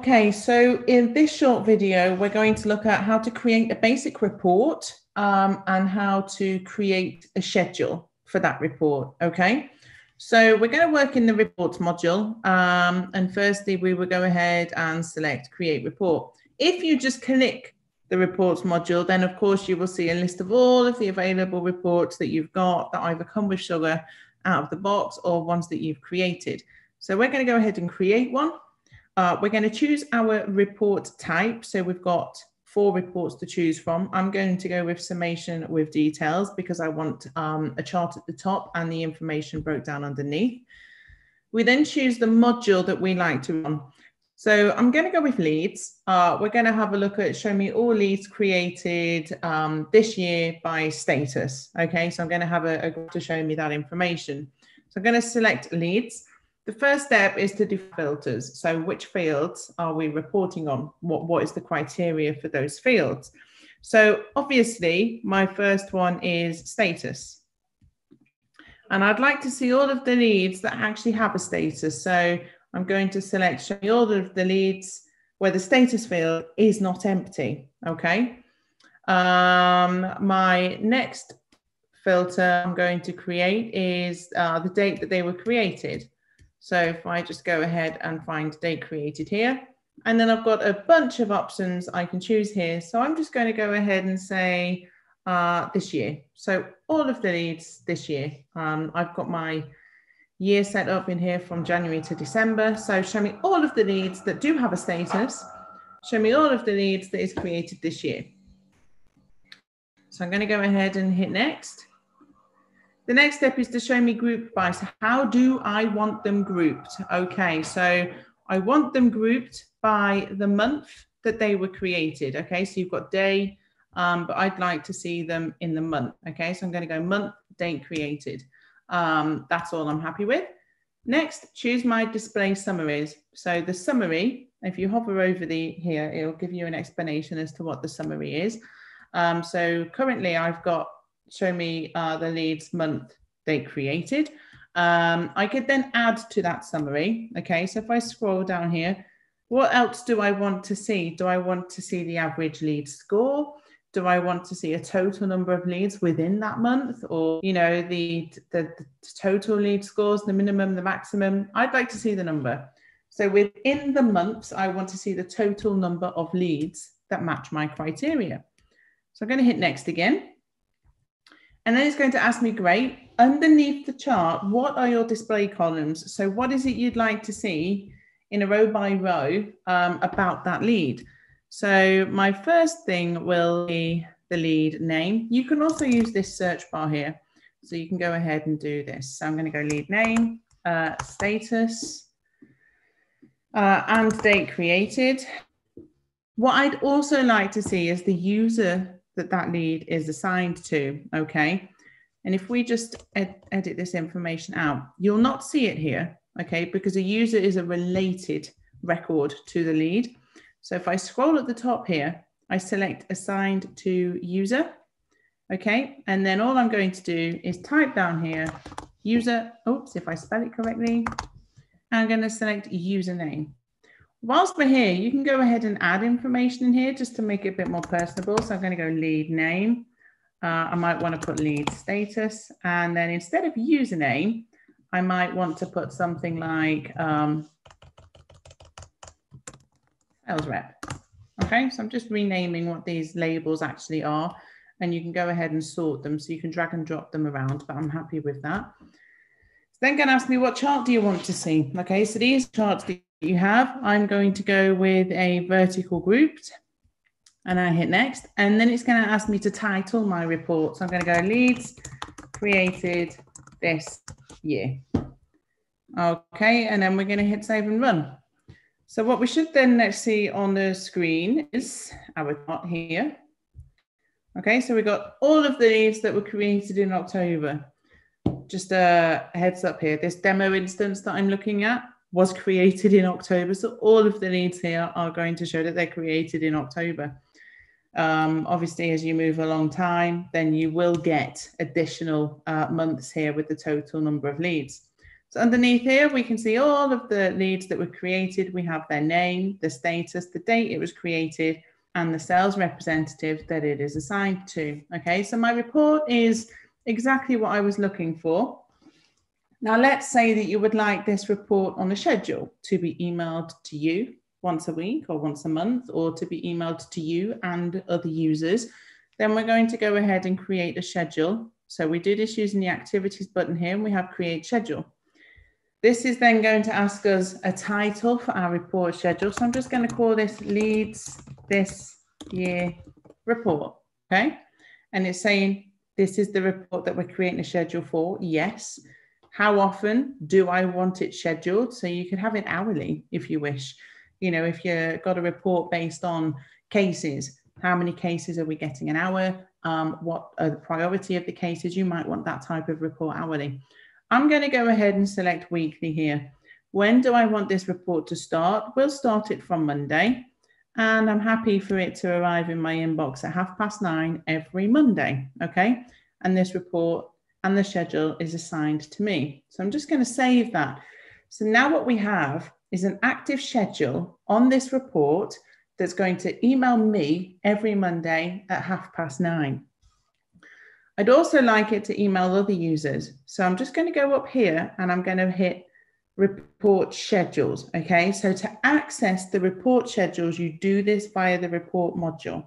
Okay, so in this short video, we're going to look at how to create a basic report um, and how to create a schedule for that report, okay? So we're going to work in the reports module. Um, and firstly, we will go ahead and select create report. If you just click the reports module, then of course you will see a list of all of the available reports that you've got that either come with Sugar out of the box or ones that you've created. So we're going to go ahead and create one. Uh, we're going to choose our report type. So we've got four reports to choose from. I'm going to go with summation with details because I want um, a chart at the top and the information broke down underneath. We then choose the module that we like to run. So I'm going to go with leads. Uh, we're going to have a look at show me all leads created um, this year by status. Okay, so I'm going to have a, a to show me that information. So I'm going to select leads. The first step is to do filters. So which fields are we reporting on? What, what is the criteria for those fields? So obviously my first one is status. And I'd like to see all of the leads that actually have a status. So I'm going to select show me all of the leads where the status field is not empty, okay? Um, my next filter I'm going to create is uh, the date that they were created. So if I just go ahead and find date created here, and then I've got a bunch of options I can choose here. So I'm just going to go ahead and say uh, this year. So all of the leads this year. Um, I've got my year set up in here from January to December. So show me all of the leads that do have a status. Show me all of the leads that is created this year. So I'm going to go ahead and hit next. The next step is to show me group by. So how do I want them grouped? Okay, so I want them grouped by the month that they were created. Okay, so you've got day, um, but I'd like to see them in the month. Okay, so I'm going to go month, date created. Um, that's all I'm happy with. Next, choose my display summaries. So the summary, if you hover over the here, it'll give you an explanation as to what the summary is. Um, so currently I've got show me uh, the leads month they created. Um, I could then add to that summary. Okay, so if I scroll down here, what else do I want to see? Do I want to see the average lead score? Do I want to see a total number of leads within that month or, you know, the, the, the total lead scores, the minimum, the maximum? I'd like to see the number. So within the months, I want to see the total number of leads that match my criteria. So I'm going to hit next again. And then it's going to ask me, great, underneath the chart, what are your display columns? So what is it you'd like to see in a row by row um, about that lead? So my first thing will be the lead name. You can also use this search bar here. So you can go ahead and do this. So I'm going to go lead name, uh, status, uh, and date created. What I'd also like to see is the user that that lead is assigned to, okay? And if we just ed edit this information out, you'll not see it here, okay? Because a user is a related record to the lead. So if I scroll at the top here, I select assigned to user, okay? And then all I'm going to do is type down here, user, oops, if I spell it correctly, I'm going to select username. Whilst we're here, you can go ahead and add information in here just to make it a bit more personable. So I'm going to go lead name. Uh, I might want to put lead status. And then instead of username, I might want to put something like um, sales rep. Okay, so I'm just renaming what these labels actually are. And you can go ahead and sort them so you can drag and drop them around, but I'm happy with that. then going to ask me what chart do you want to see? Okay, so these charts you have, I'm going to go with a vertical grouped and I hit next. And then it's going to ask me to title my report. So I'm going to go leads created this year. Okay, and then we're going to hit save and run. So what we should then let's see on the screen is oh, our chart here. Okay, so we got all of the leads that were created in October. Just a heads up here, this demo instance that I'm looking at, was created in October. So all of the leads here are going to show that they're created in October. Um, obviously, as you move along time, then you will get additional uh, months here with the total number of leads. So underneath here, we can see all of the leads that were created. We have their name, the status, the date it was created, and the sales representative that it is assigned to. Okay, so my report is exactly what I was looking for. Now, let's say that you would like this report on a schedule to be emailed to you once a week or once a month, or to be emailed to you and other users. Then we're going to go ahead and create a schedule. So we do this using the activities button here, and we have create schedule. This is then going to ask us a title for our report schedule. So I'm just going to call this leads this year report. Okay. And it's saying this is the report that we're creating a schedule for. Yes. How often do I want it scheduled? So you can have it hourly if you wish. You know, if you've got a report based on cases, how many cases are we getting an hour? Um, what are the priority of the cases? You might want that type of report hourly. I'm going to go ahead and select weekly here. When do I want this report to start? We'll start it from Monday. And I'm happy for it to arrive in my inbox at half past nine every Monday. Okay. And this report and the schedule is assigned to me. So I'm just going to save that. So now what we have is an active schedule on this report that's going to email me every Monday at half past nine. I'd also like it to email other users. So I'm just going to go up here and I'm going to hit report schedules. Okay, so to access the report schedules, you do this via the report module.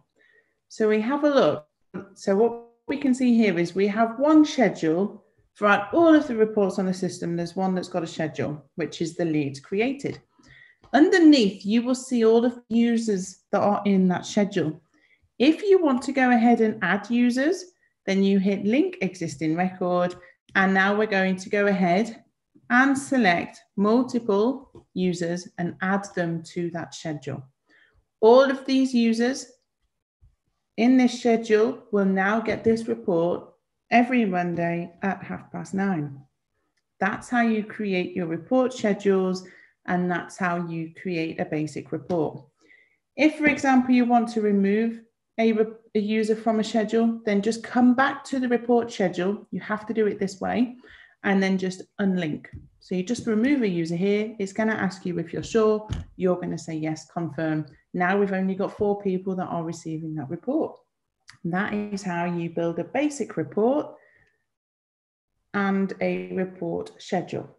So we have a look. So what we can see here is we have one schedule throughout all of the reports on the system. There's one that's got a schedule, which is the leads created. Underneath, you will see all of the users that are in that schedule. If you want to go ahead and add users, then you hit link existing record. And now we're going to go ahead and select multiple users and add them to that schedule. All of these users in this schedule we'll now get this report every Monday at half past nine. That's how you create your report schedules and that's how you create a basic report. If, for example, you want to remove a, a, user from a schedule, then just come back to the report schedule. You have to do it this way and then just unlink. So you just remove a user here. It's going to ask you if you're sure. You're going to say yes, confirm. Now we've only got four people that are receiving that report. And that is how you build a basic report and a report schedule.